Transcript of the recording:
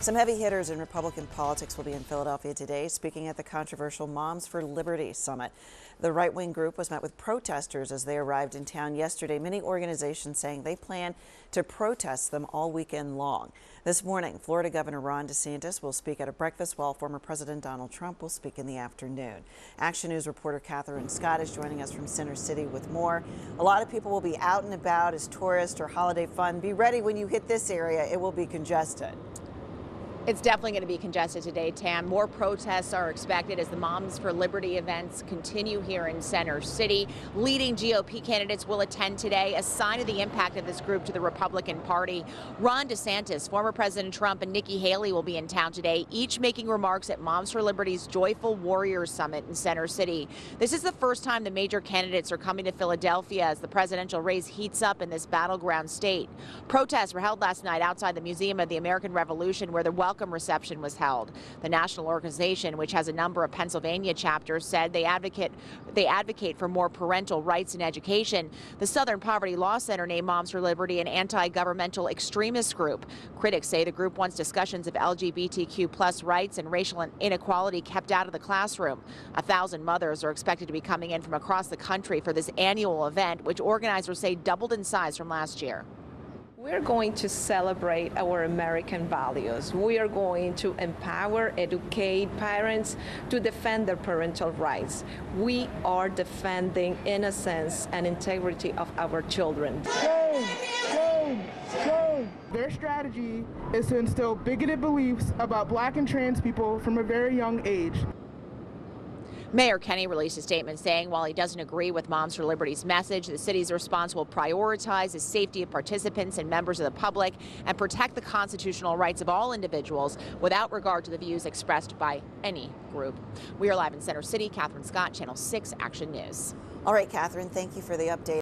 Some heavy hitters in Republican politics will be in Philadelphia today, speaking at the controversial Moms for Liberty Summit. The right wing group was met with protesters as they arrived in town yesterday. Many organizations saying they plan to protest them all weekend long. This morning, Florida Governor Ron DeSantis will speak at a breakfast while former President Donald Trump will speak in the afternoon. Action News reporter Katherine Scott is joining us from Center City with more. A lot of people will be out and about as tourists or holiday fun. Be ready when you hit this area, it will be congested. It's definitely going to be congested today, Tam. More protests are expected as the Moms for Liberty events continue here in Center City. Leading GOP candidates will attend today, a sign of the impact of this group to the Republican Party. Ron DeSantis, former President Trump, and Nikki Haley will be in town today, each making remarks at Moms for Liberty's Joyful Warriors Summit in Center City. This is the first time the major candidates are coming to Philadelphia as the presidential race heats up in this battleground state. Protests were held last night outside the Museum of the American Revolution, where the welcome welcome reception was held. The national organization, which has a number of Pennsylvania chapters, said they advocate they advocate for more parental rights in education. The Southern Poverty Law Center named Moms for Liberty an anti-governmental extremist group. Critics say the group wants discussions of LGBTQ plus rights and racial inequality kept out of the classroom. A thousand mothers are expected to be coming in from across the country for this annual event, which organizers say doubled in size from last year. We're going to celebrate our American values. We are going to empower, educate parents to defend their parental rights. We are defending innocence and integrity of our children. Their strategy is to instill bigoted beliefs about black and trans people from a very young age. Mayor Kenney released a statement saying while he doesn't agree with Moms for Liberty's message, the city's response will prioritize the safety of participants and members of the public and protect the constitutional rights of all individuals without regard to the views expressed by any group. We are live in Center City. Katherine Scott, Channel 6 Action News. All right, Katherine, thank you for the update.